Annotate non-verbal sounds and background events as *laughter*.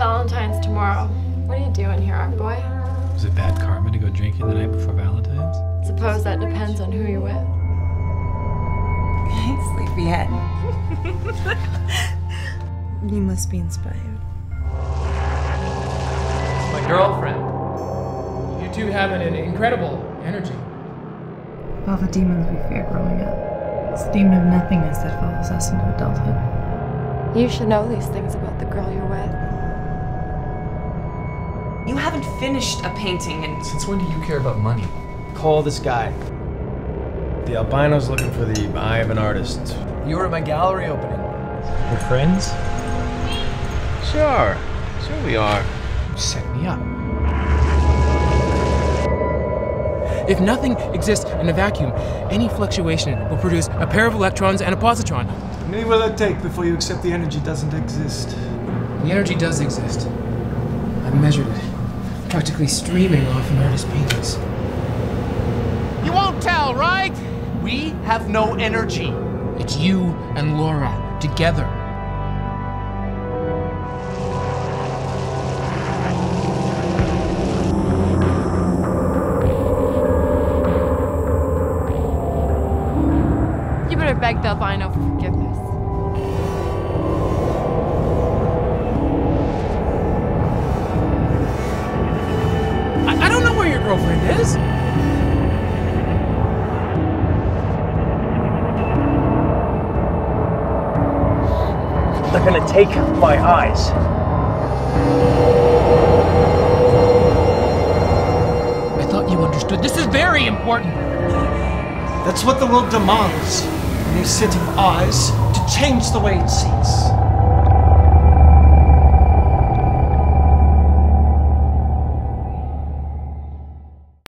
Valentine's tomorrow. What are you doing here, our boy? Was it bad karma to go drinking the night before Valentine's? Suppose that depends on who you're with. *laughs* Hey, sleepyhead. *laughs* you must be inspired. My girlfriend. You two have an incredible energy. All the demons we fear growing up. It's the demon of nothingness that follows us into adulthood. You should know these things about the girl you're with. You haven't finished a painting and Since when do you care about money? Call this guy. The albino's looking for the eye of an artist. You were at my gallery opening. We're friends? Sure. Sure we are. You set me up. If nothing exists in a vacuum, any fluctuation will produce a pair of electrons and a positron. How many will it take before you accept the energy doesn't exist? The energy does exist. I've measured it. Practically streaming off an artist's paintings. You won't tell, right? We have no energy. It's you and Laura together. You better beg the albino for forgiveness. Where your girlfriend is. They're gonna take my eyes. I thought you understood. This is very important. That's what the world demands. A new set of eyes to change the way it sees.